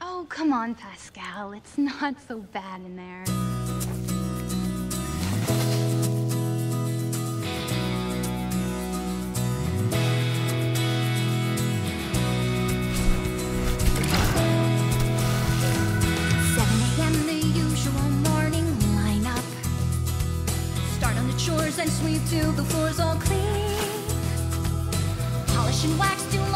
Oh, come on, Pascal. It's not so bad in there. chores and sweep till the floor's all clean. Polish and wax till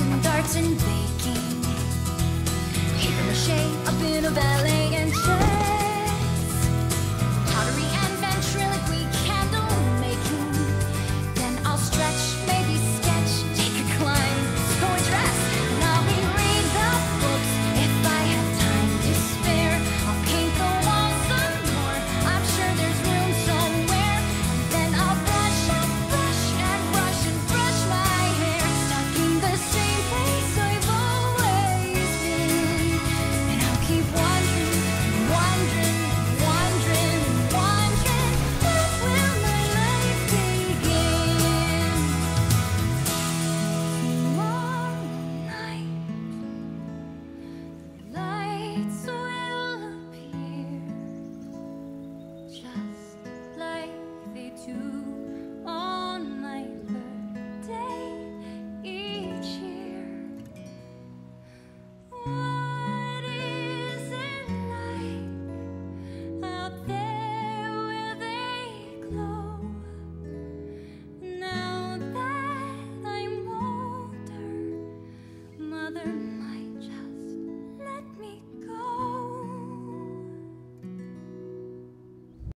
and darts and baking. Keeping the shape up in a valley.